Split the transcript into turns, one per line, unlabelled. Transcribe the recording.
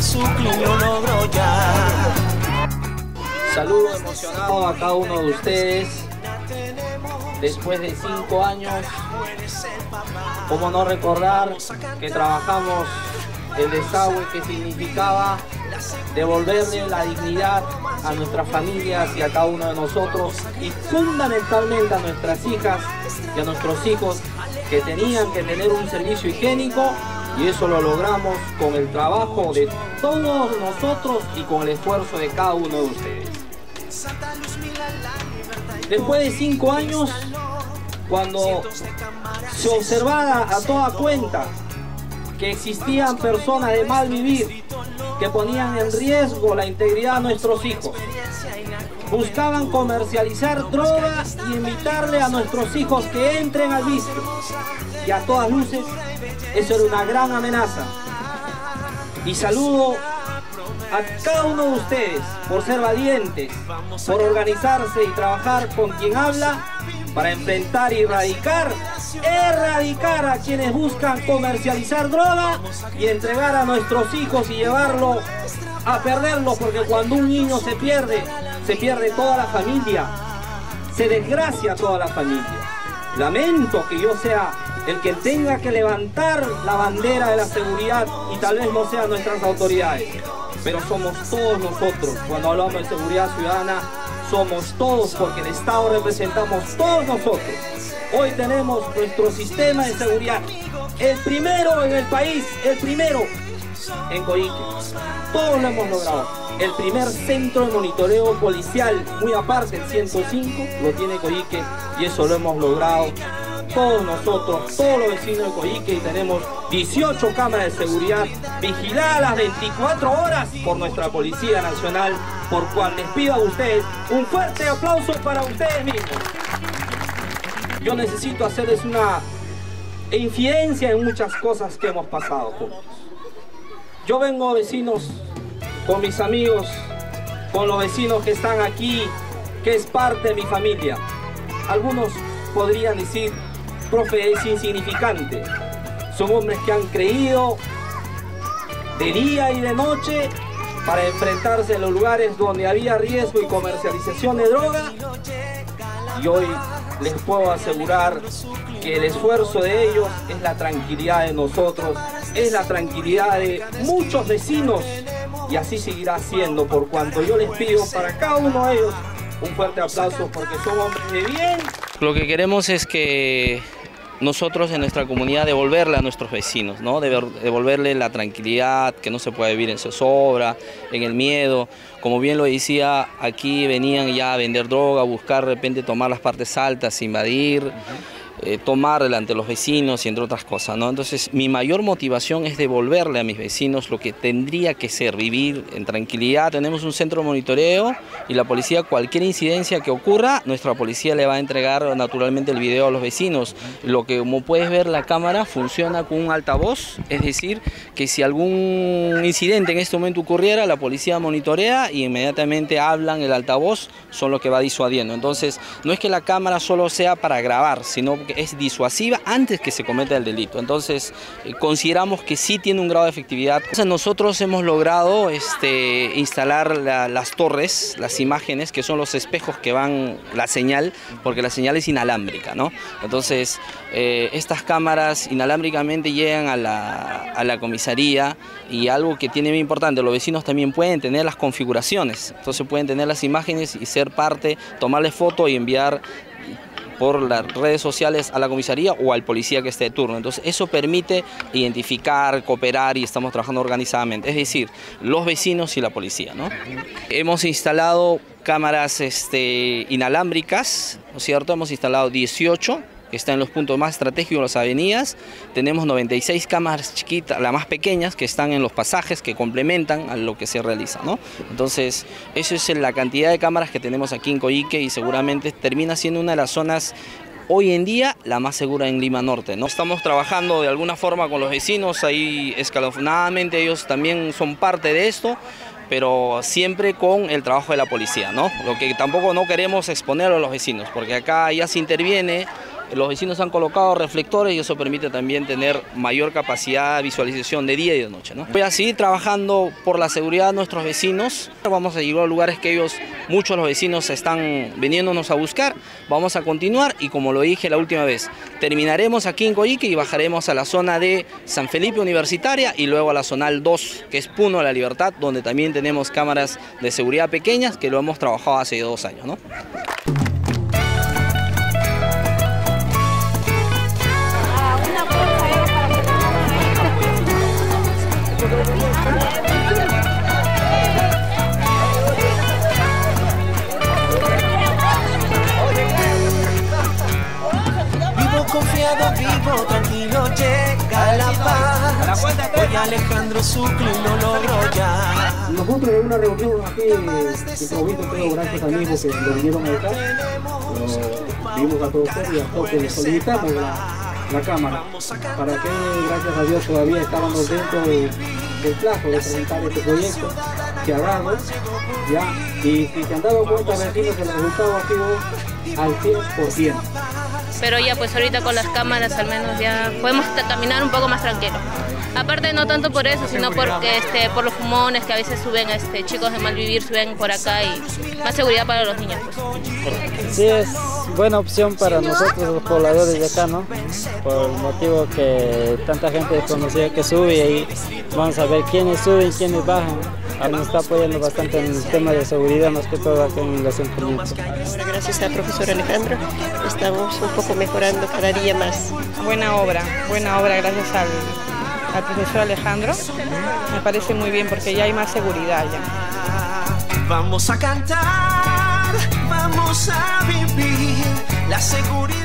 Su club lo ya.
Saludo emocionado a cada uno de ustedes. Después de cinco años, ¿cómo no recordar que trabajamos el desagüe que significaba devolverle la dignidad a nuestras familias y a cada uno de nosotros y fundamentalmente a nuestras hijas y a nuestros hijos que tenían que tener un servicio higiénico y eso lo logramos con el trabajo de todos nosotros y con el esfuerzo de cada uno de ustedes. Después de cinco años, cuando se observaba a toda cuenta que existían personas de mal vivir que ponían en riesgo la integridad de nuestros hijos. Buscaban comercializar drogas y invitarle a nuestros hijos que entren al vicio. Y a todas luces, eso era una gran amenaza. Y saludo a cada uno de ustedes por ser valientes, por organizarse y trabajar con quien habla para enfrentar y erradicar, erradicar a quienes buscan comercializar droga y entregar a nuestros hijos y llevarlo a perderlo, porque cuando un niño se pierde, se pierde toda la familia, se desgracia toda la familia. Lamento que yo sea el que tenga que levantar la bandera de la seguridad y tal vez no sean nuestras autoridades, pero somos todos nosotros cuando hablamos de seguridad ciudadana somos todos, porque el Estado representamos todos nosotros. Hoy tenemos nuestro sistema de seguridad, el primero en el país, el primero en Coique. Todos lo hemos logrado. El primer centro de monitoreo policial, muy aparte, el 105, lo tiene Coique y eso lo hemos logrado todos nosotros, todos los vecinos de Coique y tenemos 18 cámaras de seguridad vigiladas las 24 horas por nuestra Policía Nacional, por cual les pido a ustedes un fuerte aplauso para ustedes mismos. Yo necesito hacerles una infidencia en muchas cosas que hemos pasado juntos. Yo vengo vecinos con mis amigos, con los vecinos que están aquí, que es parte de mi familia. Algunos podrían decir profe es insignificante. Son hombres que han creído de día y de noche para enfrentarse en los lugares donde había riesgo y comercialización de droga. Y hoy les puedo asegurar que el esfuerzo de ellos es la tranquilidad de nosotros, es la tranquilidad de muchos vecinos y así seguirá siendo por cuanto yo les pido para cada uno de ellos un fuerte aplauso porque son hombres de bien.
Lo que queremos es que nosotros en nuestra comunidad devolverle a nuestros vecinos, ¿no? devolverle la tranquilidad, que no se puede vivir en zozobra, en el miedo. Como bien lo decía, aquí venían ya a vender droga, a buscar de repente tomar las partes altas, invadir. Eh, tomar delante de los vecinos y entre otras cosas. ¿no? Entonces mi mayor motivación es devolverle a mis vecinos lo que tendría que ser, vivir en tranquilidad. Tenemos un centro de monitoreo y la policía, cualquier incidencia que ocurra, nuestra policía le va a entregar naturalmente el video a los vecinos. Lo que como puedes ver la cámara funciona con un altavoz, es decir, que si algún incidente en este momento ocurriera, la policía monitorea y inmediatamente hablan el altavoz, son los que va disuadiendo. Entonces no es que la cámara solo sea para grabar, sino es disuasiva antes que se cometa el delito. Entonces, eh, consideramos que sí tiene un grado de efectividad. Nosotros hemos logrado este, instalar las torres, las imágenes, que son los espejos que van la señal, porque la señal es inalámbrica, ¿no? Entonces, eh, estas cámaras inalámbricamente llegan a la, a la comisaría y algo que tiene muy importante, los vecinos también pueden tener las configuraciones, entonces pueden tener las imágenes y ser parte, tomarle foto y enviar por las redes sociales a la comisaría o al policía que esté de turno. Entonces eso permite identificar, cooperar y estamos trabajando organizadamente, es decir, los vecinos y la policía. ¿no? Hemos instalado cámaras este, inalámbricas, ¿no es cierto? Hemos instalado 18 que está en los puntos más estratégicos de las avenidas. Tenemos 96 cámaras chiquitas, las más pequeñas, que están en los pasajes, que complementan a lo que se realiza. ¿no? Entonces, eso es la cantidad de cámaras que tenemos aquí en Coique y seguramente termina siendo una de las zonas hoy en día la más segura en Lima Norte. ¿no? Estamos trabajando de alguna forma con los vecinos, ahí escalofnadamente ellos también son parte de esto, pero siempre con el trabajo de la policía. ¿no? Lo que tampoco no queremos exponer a los vecinos, porque acá ya se interviene los vecinos han colocado reflectores y eso permite también tener mayor capacidad de visualización de día y de noche. ¿no? Voy a seguir trabajando por la seguridad de nuestros vecinos. Vamos a llegar a lugares que ellos, muchos los vecinos están viniéndonos a buscar. Vamos a continuar y como lo dije la última vez, terminaremos aquí en Coyique y bajaremos a la zona de San Felipe Universitaria y luego a la zona 2, que es Puno de la Libertad, donde también tenemos cámaras de seguridad pequeñas que lo hemos trabajado hace dos años. ¿no?
Vivo confiado, vivo tranquilo, llega la paz. Hoy Alejandro Sucre lo logró ya.
Nosotros en una reunión aquí, improviso, creo, gracias a mí, porque lo vinieron a buscar, vimos a todos ustedes y a todos le solicitamos la, la cámara, para que, gracias a Dios, todavía estábamos dentro de- del plazo de presentar este proyecto, que ha dado, ya, y si se han dado cuenta, vecinos, el resultado ha sido al 100%.
Pero ya pues ahorita con las cámaras al menos ya podemos caminar un poco más tranquilo. Aparte no tanto por eso, sino porque este por los fumones que a veces suben este chicos de mal vivir suben por acá y más seguridad para los niños pues.
Sí, es buena opción para nosotros los pobladores de acá, ¿no? Por el motivo que tanta gente desconocida que sube y vamos a ver quiénes suben quiénes bajan. Nos está apoyando bastante en el tema de seguridad, más que todo acá en el asentamiento.
Ahora, gracias al profesor Alejandro, estamos un poco mejorando cada día más.
Buena obra, buena obra gracias al, al profesor Alejandro. Me parece muy bien porque ya hay más seguridad ya.
Vamos a cantar, vamos a vivir la seguridad.